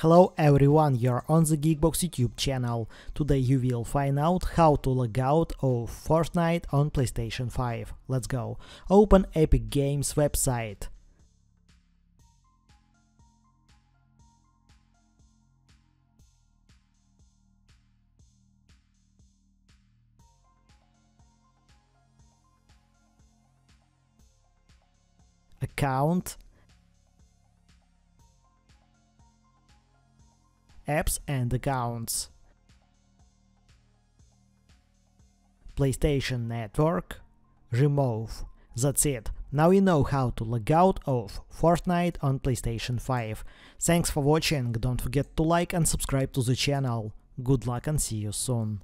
Hello everyone, you're on the Geekbox YouTube channel. Today you will find out how to log out of Fortnite on PlayStation 5. Let's go. Open Epic Games website. Account apps and accounts. PlayStation Network, remove. That's it. Now you know how to log out of Fortnite on PlayStation 5. Thanks for watching, don't forget to like and subscribe to the channel. Good luck and see you soon.